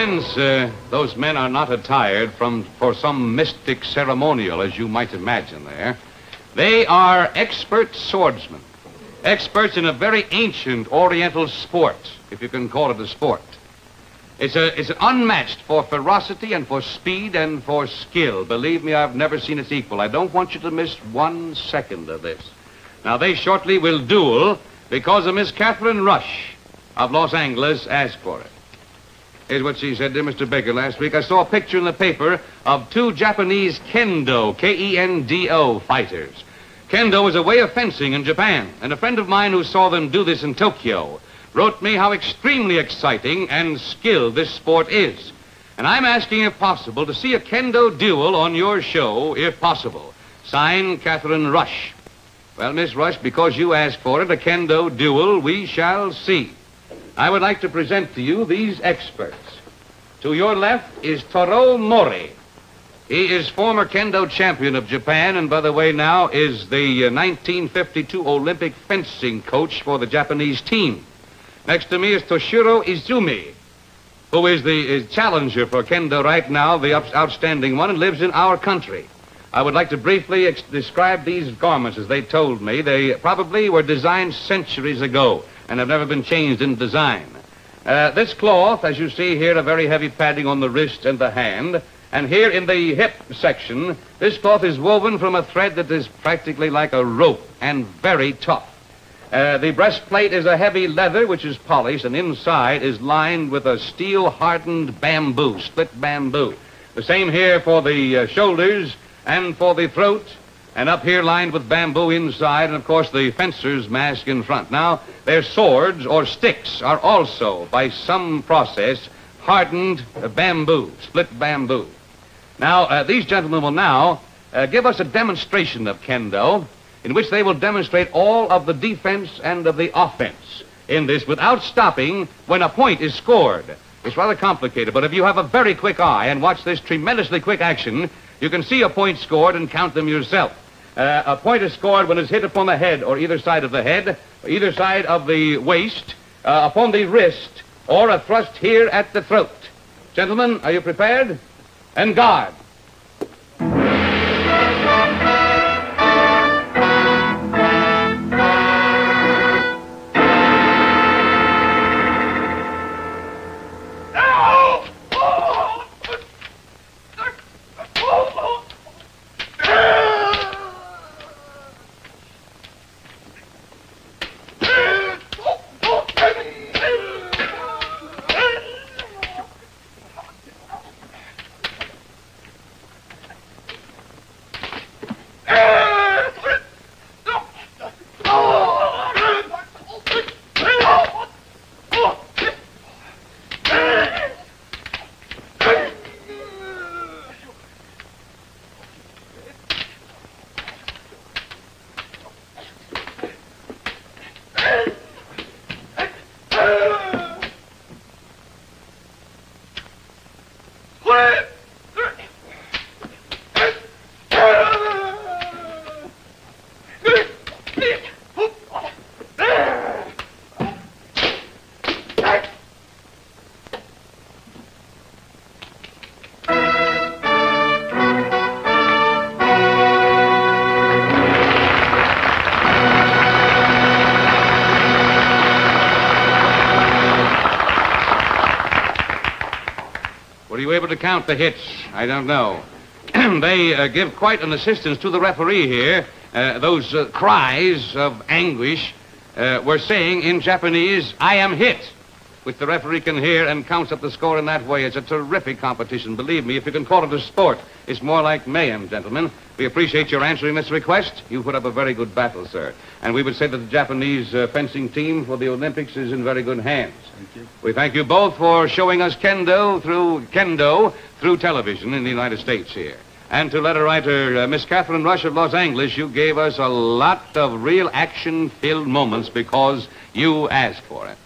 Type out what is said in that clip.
Friends, uh, those men are not attired from for some mystic ceremonial, as you might imagine there. They are expert swordsmen, experts in a very ancient Oriental sport, if you can call it a sport. It's, a, it's unmatched for ferocity and for speed and for skill. Believe me, I've never seen its equal. I don't want you to miss one second of this. Now, they shortly will duel because of Miss Catherine Rush of Los Angeles asked for it. Here's what she said to Mr. Baker last week. I saw a picture in the paper of two Japanese kendo, K-E-N-D-O fighters. Kendo is a way of fencing in Japan, and a friend of mine who saw them do this in Tokyo wrote me how extremely exciting and skilled this sport is. And I'm asking, if possible, to see a kendo duel on your show, if possible. Signed, Catherine Rush. Well, Miss Rush, because you asked for it, a kendo duel we shall see. I would like to present to you these experts. To your left is Toro Mori. He is former kendo champion of Japan, and by the way, now is the uh, 1952 Olympic fencing coach for the Japanese team. Next to me is Toshiro Izumi, who is the is challenger for kendo right now, the outstanding one, and lives in our country. I would like to briefly describe these garments as they told me. They probably were designed centuries ago and have never been changed in design. Uh, this cloth, as you see here, a very heavy padding on the wrist and the hand. And here in the hip section, this cloth is woven from a thread that is practically like a rope and very tough. Uh, the breastplate is a heavy leather which is polished, and inside is lined with a steel hardened bamboo, split bamboo. The same here for the uh, shoulders and for the throat, and up here lined with bamboo inside, and of course the fencer's mask in front. Now, their swords or sticks are also, by some process, hardened bamboo, split bamboo. Now, uh, these gentlemen will now uh, give us a demonstration of kendo in which they will demonstrate all of the defense and of the offense in this without stopping when a point is scored. It's rather complicated, but if you have a very quick eye and watch this tremendously quick action, you can see a point scored and count them yourself. Uh, a point is scored when it's hit upon the head or either side of the head, either side of the waist, uh, upon the wrist, or a thrust here at the throat. Gentlemen, are you prepared? And guard. what? Were you able to count the hits? I don't know. they uh, give quite an assistance to the referee here. Uh, those uh, cries of anguish uh, were saying in Japanese, I am hit, which the referee can hear and counts up the score in that way. It's a terrific competition. Believe me, if you can call it a sport, it's more like mayhem, gentlemen. We appreciate your answering this request. You put up a very good battle, sir. And we would say that the Japanese uh, fencing team for the Olympics is in very good hands. Thank you. We thank you both for showing us kendo through kendo through television in the United States here. And to letter writer uh, Miss Catherine Rush of Los Angeles, you gave us a lot of real action-filled moments because you asked for it.